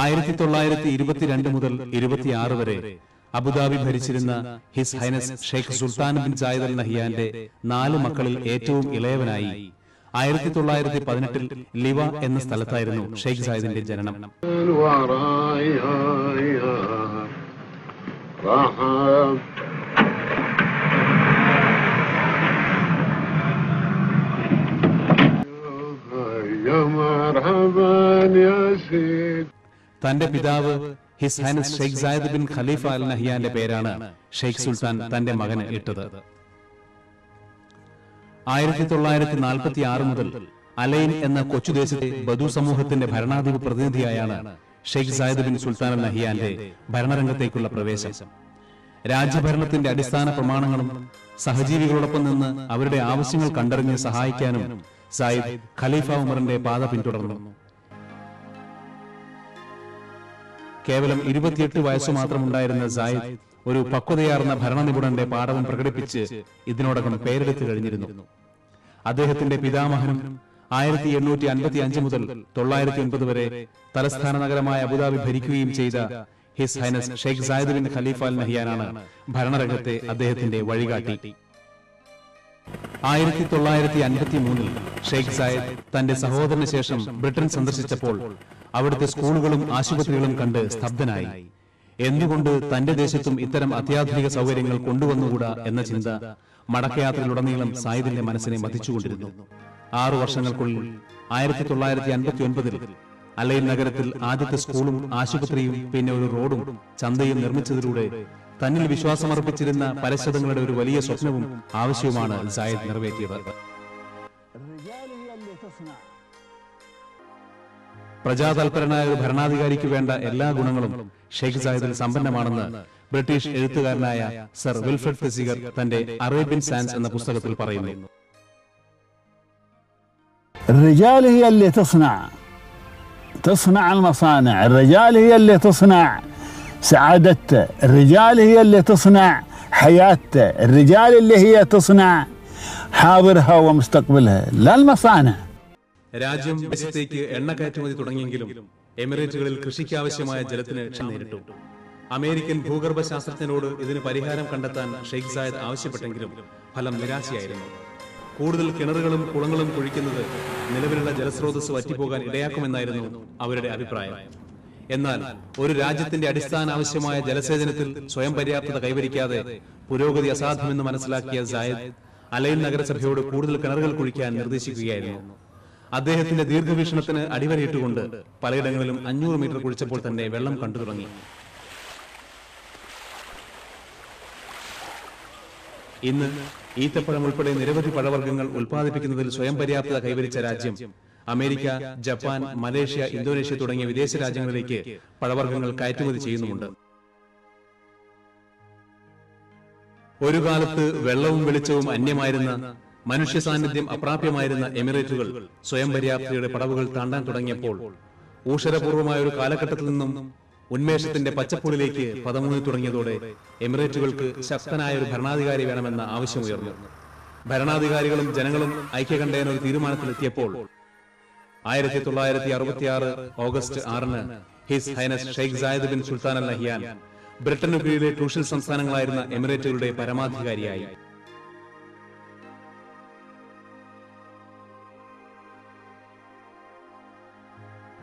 ആയിരത്തി തൊള്ളായിരത്തി ഇരുപത്തിരണ്ട് മുതൽ ഇരുപത്തിയാറ് വരെ അബുദാബി ഭരിച്ചിരുന്ന his highness Sheikh Sultan bin Zayed Al നഹിയാന്റെ നാല് മക്കളിൽ ഏറ്റവും ഇളയവനായി ആയിരത്തി തൊള്ളായിരത്തി പതിനെട്ടിൽ ലിവ എന്ന സ്ഥലത്തായിരുന്നു ഷെയ്ഖ് സായിദിന്റെ ജനനം ورايا തന്റെ പിതാവ് His Highness Sheikh Zayed bin Khalifa Al നഹിയാന്റെ പേരാണ് ഷെയ്ഖ് സുൽത്താൻ തന്റെ മകന് ഇട്ടത്. ആയിരത്തി തൊള്ളായിരത്തി നാൽപ്പത്തി ആറ് മുതൽ അലൈൻ എന്ന കൊച്ചുദേശത്തെ ബദു സമൂഹത്തിന്റെ ഭരണാധിപ പ്രതിനിധിയായാണ് Sheikh Zayed bin Sultan Al നഹിയാന്റെ ഭരണരംഗത്തേക്കുള്ള പ്രവേശം. രാജ്യഭരണത്തിന്റെ അടിസ്ഥാന പ്രമാണങ്ങളും സഹജീവികളോടൊപ്പം നിന്ന് അവരുടെ ആവശ്യങ്ങൾ കണ്ടറിഞ്ഞ് സഹായിക്കാനും സായിദ് ഖലീഫ ഉമറിന്റെ പാത പിന്തുടർന്നു. കേവലം ഇരുപത്തിയെട്ട് വയസ്സു മാത്രമുണ്ടായിരുന്ന സായിദ് ഒരു പക്വതയാർന്ന ഭരണനിപുണന്റെ പാഠവും പ്രകടിപ്പിച്ച് ഇതിനോടകം പേരെടുത്തു കഴിഞ്ഞിരുന്നു. അദ്ദേഹത്തിന്റെ പിതാമഹനും ആയിരത്തി എണ്ണൂറ്റി അൻപത്തി അഞ്ച് മുതൽ തൊള്ളായിരത്തി ഒൻപത് വരെ തലസ്ഥാന നഗരമായ അബുദാബി ഭരിക്കുകയും ചെയ്ത His Highness Sheikh Zayed bin Khalifa Al നഹിയാനാണ് ഭരണരംഗത്തെ അദ്ദേഹത്തിന്റെ വഴികാട്ടി. ആയിരത്തി തൊള്ളായിരത്തി അൻപത്തി മൂന്നിൽ ഷെയ്ഖ് സായിദ് തന്റെ സഹോദരന് ശേഷം ബ്രിട്ടൻ സന്ദർശിച്ചപ്പോൾ അവിടുത്തെ സ്കൂളുകളും ആശുപത്രികളും കണ്ട് സ്തബ്ധനായി. എന്തുകൊണ്ട് തന്റെ ദേശത്തും ഇത്തരം അത്യാധുനിക സൗകര്യങ്ങൾ കൊണ്ടുവന്നുകൂടാ എന്ന ചിന്ത മടക്കയാത്രയിലുടനീളം സായിദിന്റെ മനസ്സിനെ മതിച്ചുകൊണ്ടിരുന്നു ആറു വർഷങ്ങൾക്കുള്ളിൽ ആയിരത്തി തൊള്ളായിരത്തി അൻപത്തി ഒൻപതിൽ അലൈൻ നഗരത്തിൽ ആദ്യത്തെ സ്കൂളും ആശുപത്രിയും പിന്നെ ഒരു റോഡും ചന്തയും നിർമ്മിച്ചതിലൂടെ തന്നിൽ വിശ്വാസമർപ്പിച്ചിരുന്ന പരശതങ്ങളുടെ ഒരു വലിയ സ്വപ്നവും ആവശ്യവുമാണ് സായിദ് നിറവേറ്റിയത്. പ്രജാതൽപരനായ ഒരു ഭരണാധികാരിക്ക് വേണ്ട എല്ലാ ഗുണങ്ങളും ഷെയ്ഖ് സായിദിൽ സമ്പന്നമാണെന്ന് ബ്രിട്ടീഷ് എഴുത്തുകാരനായ സർ വിൽഫ്രഡ് ഫെസിഗർ തന്റെ അറേബ്യൻ സാൻസ് എന്ന പുസ്തകത്തിൽ പറയുന്നു الرجال هي اللي تصنع تصنع المصانع الرجال هي اللي تصنع سعادته الرجال هي اللي تصنع حياته الرجال اللي هي تصنع حاضرها ومستقبلها لا المصانع രാജ്യം വിദേശത്തേക്ക് എണ്ണ കയറ്റുമതി തുടങ്ങിയെങ്കിലും എമിറേറ്റുകളിൽ കൃഷിക്കാവശ്യമായ ജലത്തിന് ക്ഷണം നേരിട്ടു. അമേരിക്കൻ ഭൂഗർഭ ശാസ്ത്രജ്ഞനോട് ഇതിന് പരിഹാരം കണ്ടെത്താൻ ഷെയ്ഖ് സായദ് ആവശ്യപ്പെട്ടെങ്കിലും ഫലം നിരാശയായിരുന്നു. കൂടുതൽ കിണറുകളും കുളങ്ങളും കുഴിക്കുന്നത് നിലവിലുള്ള ജലസ്രോതസ് വറ്റിപ്പോകാൻ ഇടയാക്കുമെന്നായിരുന്നു അവരുടെ അഭിപ്രായം. എന്നാൽ ഒരു രാജ്യത്തിന്റെ അടിസ്ഥാന ആവശ്യമായ ജലസേചനത്തിൽ സ്വയം പര്യാപ്തത കൈവരിക്കാതെ പുരോഗതി അസാധ്യമെന്ന് മനസ്സിലാക്കിയ സായദ് അലൈൻ നഗരസഭയോട് കൂടുതൽ കിണറുകൾ കുഴിക്കാൻ നിർദ്ദേശിക്കുകയായിരുന്നു. അദ്ദേഹത്തിന്റെ ദീർഘവീക്ഷണത്തിന് അടിവരയിട്ടുകൊണ്ട് പലയിടങ്ങളിലും അഞ്ഞൂറ് മീറ്റർ കുഴിച്ചപ്പോൾ തന്നെ വെള്ളം കണ്ടു തുടങ്ങി. ഇന്ന് ഈത്തപ്പഴം ഉൾപ്പെടെ നിരവധി പഴവർഗങ്ങൾ ഉൽപ്പാദിപ്പിക്കുന്നതിൽ സ്വയം പര്യാപ്തത കൈവരിച്ച രാജ്യം അമേരിക്ക ജപ്പാൻ മലേഷ്യ ഇന്തോനേഷ്യ തുടങ്ങിയ വിദേശ രാജ്യങ്ങളിലേക്ക് പഴവർഗങ്ങൾ കയറ്റുമതി ചെയ്യുന്നുമുണ്ട്. ഒരു കാലത്ത് വെള്ളവും വെളിച്ചവും അന്യമായിരുന്ന മനുഷ്യ സാന്നിധ്യം അപ്രാപ്യമായിരുന്ന എമിറേറ്റുകൾ സ്വയം പര്യാപ്തിയുടെ പടവുകൾ താണ്ടാൻ തുടങ്ങിയപ്പോൾ ഊഷരപൂർവമായ ഒരു കാലഘട്ടത്തിൽ നിന്നും ഉന്മേഷത്തിന്റെ പച്ചപ്പുളിലേക്ക് പദമൂന്നി തുടങ്ങിയതോടെ എമിറേറ്റുകൾക്ക് ശക്തനായ ഒരു ഭരണാധികാരി വേണമെന്ന ആവശ്യം ഉയർന്നു. ഭരണാധികാരികളും ജനങ്ങളും ഐക്യകണ്ഠേന ഒരു തീരുമാനത്തിലെത്തിയപ്പോൾ ആയിരത്തി തൊള്ളായിരത്തി അറുപത്തിയാറ് ഓഗസ്റ്റ് ആറിന് His Highness Sheikh Zayed bin Sultan Al Nahyan ബ്രിട്ടനു കീഴിലെ ട്യൂഷൻ സംസ്ഥാനങ്ങളായിരുന്ന എമിറേറ്റുകളുടെ പരമാധികാരിയായി.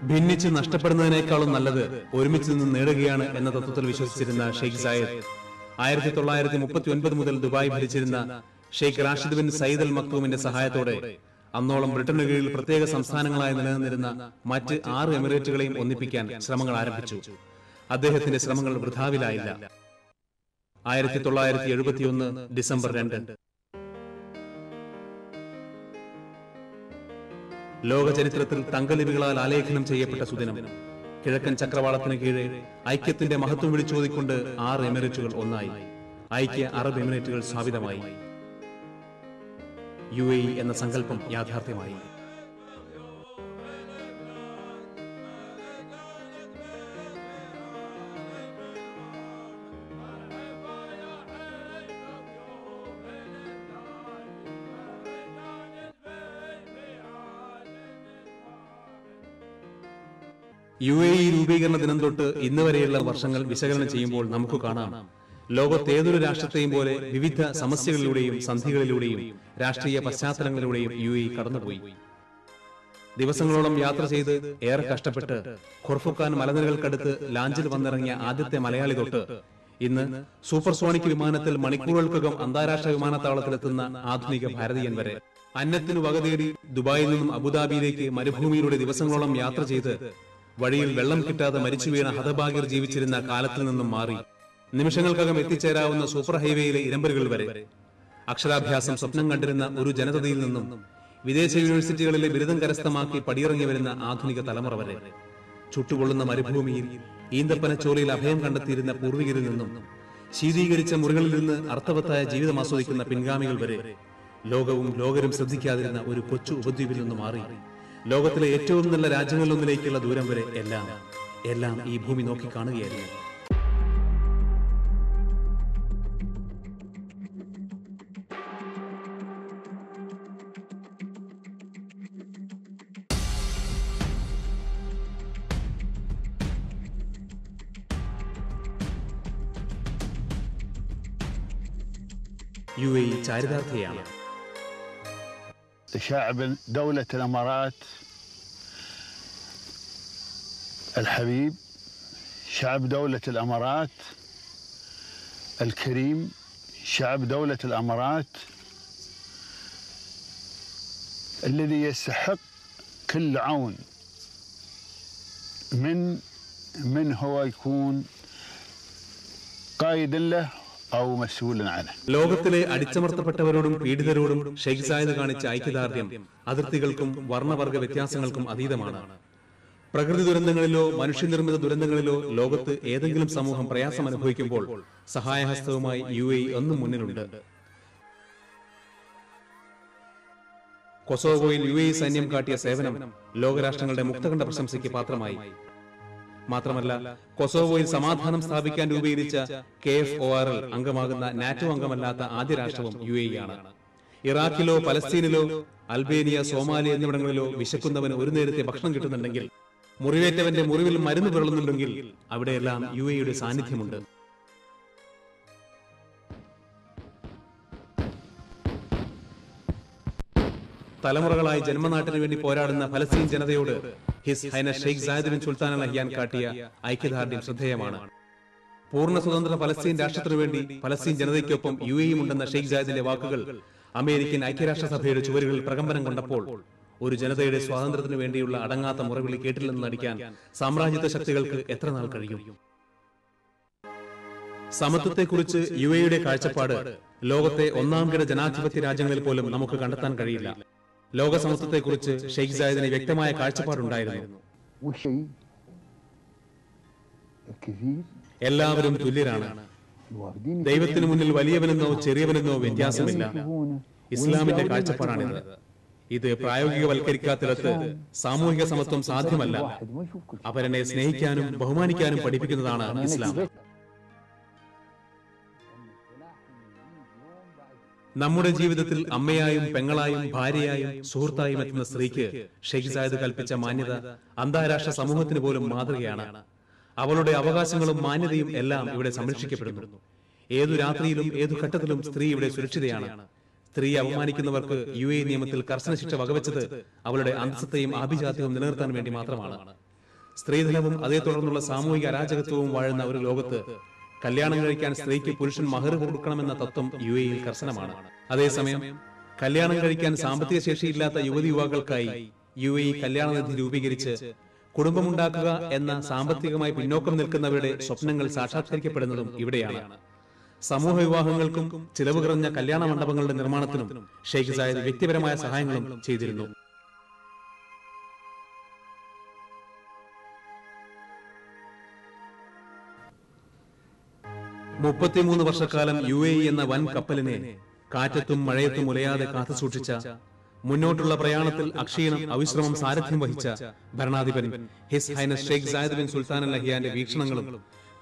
ഭിന്നിച്ച് നഷ്ടപ്പെടുന്നതിനേക്കാളും നല്ലത് ഒരുമിച്ച് നിന്ന് നേടുകയാണ് എന്ന തത്വത്തിൽ വിശ്വസിച്ചിരുന്ന ഷെയ്ഖ് സായദ്. ആയിരത്തി തൊള്ളായിരത്തി മുപ്പത്തി ഒൻപത് മുതൽ ദുബായ് ഭരിച്ചിരുന്ന Sheikh Rashid bin Saeed Al മക്തൂമിന്റെ സഹായത്തോടെ അന്നോളം ബ്രിട്ടന് കീഴിൽ പ്രത്യേക സംസ്ഥാനങ്ങളായി നിലനിന്നിരുന്ന മറ്റ് ആറ് എമിറേറ്റുകളെയും ഒന്നിപ്പിക്കാൻ ശ്രമങ്ങൾ ആരംഭിച്ചു. അദ്ദേഹത്തിന്റെ ശ്രമങ്ങൾ വൃഥാവിലായില്ല. ആയിരത്തി തൊള്ളായിരത്തി എഴുപത്തിയൊന്ന് ഡിസംബർ രണ്ട്. ലോക ചരിത്രത്തിൽ തങ്കലിപികളാൽ ആലേഖനം ചെയ്യപ്പെട്ട സുദിനം. കിഴക്കൻ ചക്രവാളത്തിന് കീഴെ ഐക്യത്തിന്റെ മഹത്വം വിളിച്ചോതിക്കൊണ്ട് ആറ് എമിറേറ്റുകൾ ഒന്നായി. ഐക്യ അറബ് എമിറേറ്റുകൾ സ്ഥാപിതമായി. യു എന്ന സങ്കല്പം യാഥാർത്ഥ്യമായി. യു എ ഇ രൂപീകരണ ദിനം തൊട്ട് ഇന്ന് വരെയുള്ള വർഷങ്ങൾ വിശകലനം ചെയ്യുമ്പോൾ നമുക്ക് കാണാം. ലോകത്ത് ഏതൊരു രാഷ്ട്രത്തെയും പോലെ വിവിധ സമസ്യകളിലൂടെയും സന്ധികളിലൂടെയും രാഷ്ട്രീയ പശ്ചാത്തലങ്ങളിലൂടെയും യു എ കടന്നുപോയി. ദിവസങ്ങളോളം യാത്ര ചെയ്ത് ഏറെ കഷ്ടപ്പെട്ട് ഖുർഫുഖാൻ മലനിരകൾക്കടുത്ത് ലാഞ്ചിൽ വന്നിറങ്ങിയ ആദ്യത്തെ മലയാളി തൊട്ട് ഇന്ന് സൂപ്പർസോണിക് വിമാനത്തിൽ മണിക്കൂറുകൾക്കകം അന്താരാഷ്ട്ര വിമാനത്താവളത്തിലെത്തുന്ന ആധുനിക ഭാരതീയൻ വരെ. അന്നത്തിന് വകതേടി ദുബായിൽ നിന്നും അബുദാബിയിലേക്ക് മരുഭൂമിയിലൂടെ ദിവസങ്ങളോളം യാത്ര ചെയ്ത് വഴിയിൽ വെള്ളം കിട്ടാതെ മരിച്ചു വീണ ഹതഭാഗ്യർ ജീവിച്ചിരുന്ന കാലത്തിൽ നിന്നും മാറി നിമിഷങ്ങൾക്കകം എത്തിച്ചേരാവുന്ന സൂപ്പർ ഹൈവേയിലെ ഇരമ്പലുകൾ വരെ. അക്ഷരാഭ്യാസം സ്വപ്നം കണ്ടിരുന്ന ഒരു ജനതയിൽ നിന്നും വിദേശ യൂണിവേഴ്സിറ്റികളിലെ ബിരുദം കരസ്ഥമാക്കി പടിയിറങ്ങി വരുന്ന ആധുനിക തലമുറ വരെ. ചുട്ടുകൊള്ളുന്ന മരുഭൂമിയിൽ ഈന്തപ്പനച്ചോലയിൽ അഭയം കണ്ടെത്തിയിരുന്ന പൂർവികരിൽ നിന്നും ശീതീകരിച്ച മുറികളിൽ നിന്ന് അർത്ഥവത്തായ ജീവിതം ആസ്വദിക്കുന്ന പിൻഗാമികൾ വരെ ലോകവും ലോകരും ശ്രദ്ധിക്കാതിരുന്ന ഒരു കൊച്ചു ഉപദ്വീപിൽ നിന്ന് മാറി. ലോകത്തിലെ ഏറ്റവും നല്ല രാജ്യങ്ങളിലൊന്നിലേക്കുള്ള ദൂരം വരെ എല്ലാം എല്ലാം ഈ ഭൂമി നോക്കി കാണുകയായിരുന്നു. U A E لشعب دولة الإمارات الحبيب شعب دولة الإمارات الكريم شعب دولة الإمارات الذي يستحق كل عون. من من هو يكون قائد له ലോകത്തിലെ അടിച്ചമർത്തപ്പെട്ടവരോടും പീഡിതരോടും ഷെയ്ഖ് സായിദ് കാണിച്ച ഐക്യദാർഢ്യം അതിർത്തികൾക്കും വർണവർഗ വ്യത്യാസങ്ങൾക്കും അതീതമാണ്. പ്രകൃതി ദുരന്തങ്ങളിലോ മനുഷ്യനിർമ്മിത ദുരന്തങ്ങളിലോ ലോകത്ത് ഏതെങ്കിലും സമൂഹം പ്രയാസം അനുഭവിക്കുമ്പോൾ സഹായഹസ്തവുമായി യു എ ഒന്നും മുന്നിലുണ്ട്. കൊസോവോയിൽ യു എ സൈന്യം കാട്ടിയ സേവനം ലോകരാഷ്ട്രങ്ങളുടെ മുക്തകണ്ഠ പ്രശംസയ്ക്ക് പാത്രമായി. മാത്രമല്ല കൊസോവോയിൽ സമാധാനം സ്ഥാപിക്കാൻ രൂപീകരിച്ച കെ എഫ് ഒ ആർ എൽ അംഗമാകുന്ന നാറ്റോ അംഗമല്ലാത്ത ആദ്യ രാഷ്ട്രവും യു എ ആണ്. ഇറാഖിലോ പലസ്തീനിലോ അൽബേനിയ സോമാലിയ എന്നിവിടങ്ങളിലോ വിശക്കുന്നവന് ഒരു നേരത്തെ ഭക്ഷണം കിട്ടുന്നുണ്ടെങ്കിൽ മുറിവേറ്റവന്റെ മുറിവിൽ മരുന്ന് പിറളുന്നുണ്ടെങ്കിൽ അവിടെയെല്ലാം യു എയുടെ സാന്നിധ്യമുണ്ട്. തലമുറകളായി ജന്മനാട്ടിന് വേണ്ടി പോരാടുന്ന ഫലസ്തീൻ ജനതയോട് His Highness Sheikh Zayed bin Sultan Al Nahyan കാട്ടിയ ഐക്യദാർഢ്യം ശ്രദ്ധേയമാണ്. പൂർണ സ്വതന്ത്ര പലസ്തീൻ രാഷ്ട്രത്തിനു വേണ്ടി പലസ്തീൻ ജനതയ്ക്കൊപ്പം യു എയും ഉണ്ടെന്ന ഷെയ്ഖ് സായദിന്റെ വാക്കുകൾ അമേരിക്കൻ ഐക്യരാഷ്ട്രസഭയുടെ ചുവരുകളിൽ പ്രകമ്പനം കൊണ്ടപ്പോൾ ഒരു ജനതയുടെ സ്വാതന്ത്ര്യത്തിനു വേണ്ടിയുള്ള അടങ്ങാത്ത മുറവിളി കേട്ടില്ലെന്ന് നടിക്കാൻ സാമ്രാജ്യത്വ ശക്തികൾക്ക് എത്ര നാൾ കഴിയും? സമത്വത്തെക്കുറിച്ച് യു എയുടെ കാഴ്ചപ്പാട് ലോകത്തെ ഒന്നാംകിട ജനാധിപത്യ രാജ്യങ്ങളിൽ പോലും നമുക്ക് കണ്ടെത്താൻ കഴിയില്ല. ലോക സമത്വത്തെക്കുറിച്ച് ഷെയ്ഖ് സായിദിന് വ്യക്തമായ കാഴ്ചപ്പാടുണ്ടായിരുന്നു. എല്ലാവരും തുല്യരാണ്. ദൈവത്തിന് മുന്നിൽ വലിയവനെന്നോ ചെറിയവനെന്നോ വ്യത്യാസമില്ല. ഇസ്ലാമിന്റെ കാഴ്ചപ്പാടാണിത്. ഇത് പ്രായോഗികവൽക്കരിക്കാത്തിടത്ത് സാമൂഹിക സമത്വം സാധ്യമല്ല. അവരനെ സ്നേഹിക്കാനും ബഹുമാനിക്കാനും പഠിപ്പിക്കുന്നതാണ് ഇസ്ലാം. നമ്മുടെ ജീവിതത്തിൽ അമ്മയായും പെങ്ങളായും ഭാര്യയായും സുഹൃത്തായും എത്തുന്ന സ്ത്രീക്ക് ഷെയ്ഖ് സായദ് കൽപ്പിച്ച മാന്യത അന്താരാഷ്ട്ര സമൂഹത്തിന് പോലും മാതൃകയാണ്. അവളുടെ അവകാശങ്ങളും മാന്യതയും എല്ലാം ഇവിടെ സംരക്ഷിക്കപ്പെടുന്നു. ഏതു രാത്രിയിലും ഏതു ഘട്ടത്തിലും സ്ത്രീ ഇവിടെ സുരക്ഷിതയാണ്. സ്ത്രീ അപമാനിക്കുന്നവർക്ക് യു എ നിയമത്തിൽ കർശന ശിക്ഷ വകവെച്ചത് അവളുടെ അന്തസ്സത്തെയും ആഭിജാത്യവും നിലനിർത്താൻ വേണ്ടി മാത്രമാണ്. സ്ത്രീധനവും അതേ തുടർന്നുള്ള സാമൂഹിക അരാജകത്വവും വാഴുന്ന ഒരു ലോകത്ത് കല്യാണം കഴിക്കാൻ സ്ത്രീക്ക് പുരുഷൻ മഹർ കൊടുക്കണമെന്ന തത്വം യു എയിൽ കർശനമാണ് അതേസമയം കല്യാണം കഴിക്കാൻ സാമ്പത്തിക ശേഷിയില്ലാത്ത യുവതി യുവാക്കൾക്കായി യു എ കല്യാണ നിധി രൂപീകരിച്ച് കുടുംബമുണ്ടാക്കുക എന്ന സാമ്പത്തികമായി പിന്നോക്കം നിൽക്കുന്നവരുടെ സ്വപ്നങ്ങൾ സാക്ഷാത്കരിക്കപ്പെടുന്നതും ഇവിടെയാണ്. സമൂഹ വിവാഹങ്ങൾക്കും ചിലവ് കുറഞ്ഞ കല്യാണ മണ്ഡപങ്ങളുടെ നിർമ്മാണത്തിനും ഷെയ്ഖ് സായദ് വ്യക്തിപരമായ സഹായങ്ങളും ചെയ്തിരുന്നു. മുപ്പത്തിമൂന്ന് വർഷക്കാലം യു എ എന്ന വൻ കപ്പലിനെ കാറ്റത്തും മഴയത്തും ഉലയാതെ കാത്തുസൂക്ഷിച്ച മുന്നോട്ടുള്ള പ്രയാണത്തിൽ അക്ഷീണം അവിശ്രമം സാരഥ്യം വഹിച്ച ഭരണാധിപൻ His Highness Sheikh Zayed bin Sultan അഹിയാന്റെ വീക്ഷണങ്ങളും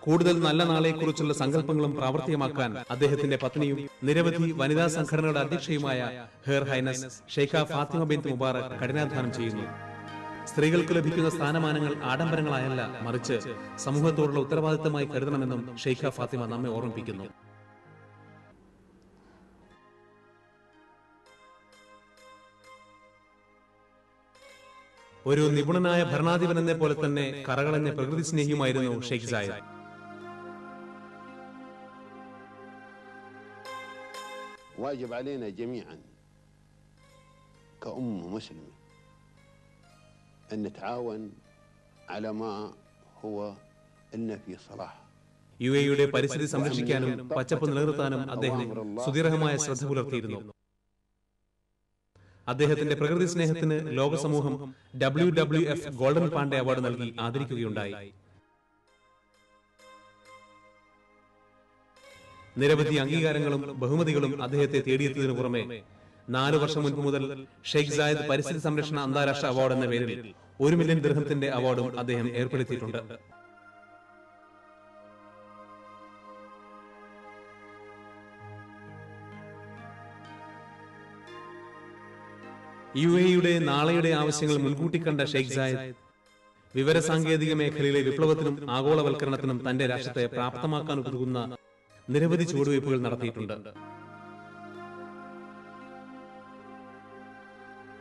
കൂടുതൽ നല്ല നാളെക്കുറിച്ചുള്ള സങ്കല്പങ്ങളും പ്രാവർത്തികമാക്കാൻ അദ്ദേഹത്തിന്റെ പത്നിയും നിരവധി വനിതാ സംഘടനകളുടെ അധ്യക്ഷയുമായ Her Highness Sheikha Fatima bin Mubarak കഠിനാധ്വാനം ചെയ്യുന്നു. സ്ത്രീകൾക്ക് ലഭിക്കുന്ന സ്ഥാനമാനങ്ങൾ ആഡംബരങ്ങളായല്ല മറിച്ച് സമൂഹത്തോടുള്ള ഉത്തരവാദിത്തമായി കരുതണമെന്നും ഷെയ്ഖ ഫാത്തിമ നമ്മെ ഓർമ്മിപ്പിക്കുന്നു ഒരു നിപുണനായ ഭരണാധിപൻ എന്നെ പോലെ തന്നെ കറകളഞ്ഞ പ്രകൃതി സ്നേഹിയുമായിരുന്നു ഷെയ്ഖ് സായദ് واجب علينا جميعا كأمة مسلمة أن نتعاون على ما هو إن في صلاح യു എയുടെ പരിസ്ഥിതി സംരക്ഷിക്കാനും പച്ചപ്പ് നിലനിർത്താനും അദ്ദേഹം സുദീർഘമായ ശ്രദ്ധ പുലർത്തിയിരുന്നു അദ്ദേഹത്തിന്റെ പ്രകൃതി സ്നേഹത്തിന് ലോക സമൂഹം W W F golden panda award നൽകി ആദരിക്കുകയുണ്ടായി നിരവധി അംഗീകാരങ്ങളും ബഹുമതികളും അദ്ദേഹത്തെ തേടിയെത്തിയതിനു പുറമെ നാലു വർഷം മുൻപ് മുതൽ ഷെയ്ഖ് സായദ് പരിസ്ഥിതി സംരക്ഷണ അന്താരാഷ്ട്ര അവാർഡ് എന്ന പേരിൽ ഒരു മില്യൺ ദൃഹത്തിന്റെ അവാർഡും അദ്ദേഹം ഏർപ്പെടുത്തിയിട്ടുണ്ട്. യു എയുടെ നാളെയുടെ ആവശ്യങ്ങൾ മുൻകൂട്ടി കണ്ട ഷെയ്ഖ് സായദ് വിവരസാങ്കേതിക മേഖലയിലെ വിപ്ലവത്തിനും ആഗോളവൽക്കരണത്തിനും തന്റെ രാഷ്ട്രത്തെ പ്രാപ്തമാക്കാൻ ഉതകുന്ന നിരവധി ചുവടുവയ്പുകൾ നടത്തിയിട്ടുണ്ട്.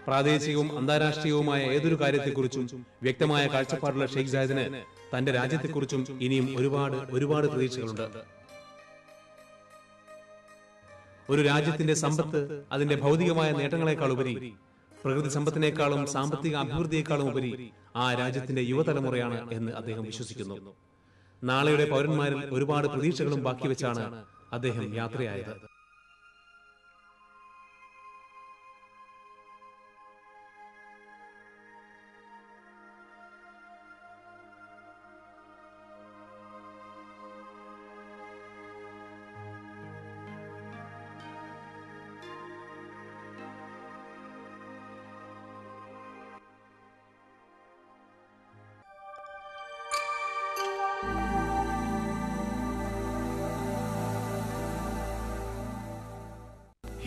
പ്രാദേശികവും അന്താരാഷ്ട്രീയവുമായ ഏതൊരു കാര്യത്തെക്കുറിച്ചും വ്യക്തമായ കാഴ്ചപ്പാടുള്ള ഷെയ്ഖ് സായദിന് തന്റെ രാജ്യത്തെക്കുറിച്ചും ഇനിയും ഒരുപാട് ഒരുപാട് പ്രതീക്ഷകളുണ്ട്. ഒരു രാജ്യത്തിന്റെ സമ്പത്ത് അതിന്റെ ഭൗതികമായ നേട്ടങ്ങളെക്കാൾ ഉപരി പ്രകൃതി സമ്പത്തിനേക്കാളും സാമ്പത്തിക അഭിവൃദ്ധിയെക്കാളും ഉപരി ആ രാജ്യത്തിന്റെ യുവതലമുറയാണ് എന്ന് അദ്ദേഹം വിശ്വസിക്കുന്നു. നാളെയുടെ പൗരന്മാരിൽ ഒരുപാട് പ്രതീക്ഷകളും ബാക്കി വെച്ചാണ് അദ്ദേഹം യാത്രയായത്.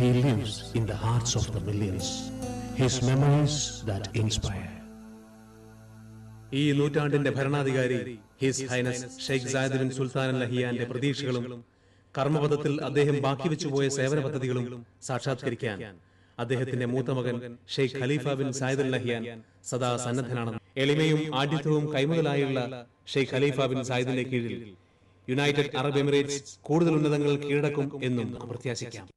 He lives in the hearts of the millions. His memories that inspire. ഈ നൂറ്റാണ്ടിന്റെ ഭരണാധികാരി His Highness Sheikh Zayed Sultan ലഹിയാന്റെ പ്രതീക്ഷകളും കർമ്മപഥത്തിൽ അദ്ദേഹം ബാക്കി വെച്ചുപോയ സേവന പദ്ധതികളും സാക്ഷാത്കരിക്കാൻ അദ്ദേഹത്തിന്റെ മൂത്ത മകൻ Sheikh Khalifa bin Zayed Nahyan സദാ സന്നദ്ധനാണെന്ന് എളിമയും ആഢ്യത്വവും കൈമുതലായുള്ള ഷെയ്ഖ് ഖലീഫ ബിൻ സായിദിന്റെ കീഴിൽ യുണൈറ്റഡ് അറബ് എമിറേറ്റ്സ് കൂടുതൽ ഉന്നതങ്ങൾ കീഴടക്കും എന്നും പ്രത്യാശിക്കാം